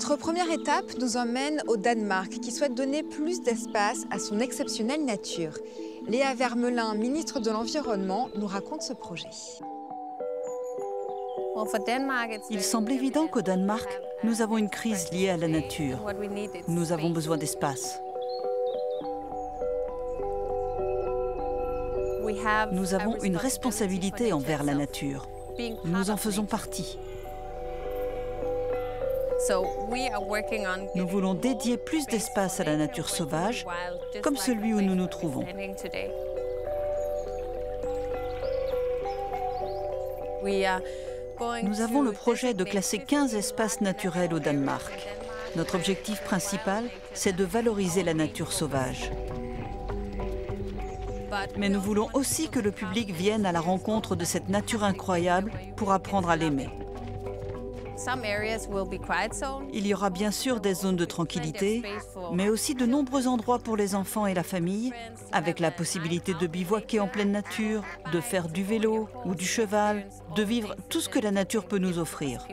Notre première étape nous emmène au Danemark, qui souhaite donner plus d'espace à son exceptionnelle nature. Léa Vermelin, ministre de l'Environnement, nous raconte ce projet. Il semble évident qu'au Danemark, nous avons une crise liée à la nature. Nous avons besoin d'espace. Nous avons une responsabilité envers la nature. Nous en faisons partie. Nous voulons dédier plus d'espace à la nature sauvage, comme celui où nous nous trouvons. Nous avons le projet de classer 15 espaces naturels au Danemark. Notre objectif principal, c'est de valoriser la nature sauvage. Mais nous voulons aussi que le public vienne à la rencontre de cette nature incroyable pour apprendre à l'aimer. Il y aura bien sûr des zones de tranquillité, mais aussi de nombreux endroits pour les enfants et la famille, avec la possibilité de bivouaquer en pleine nature, de faire du vélo ou du cheval, de vivre tout ce que la nature peut nous offrir.